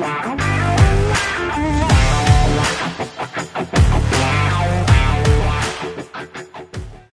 Wow.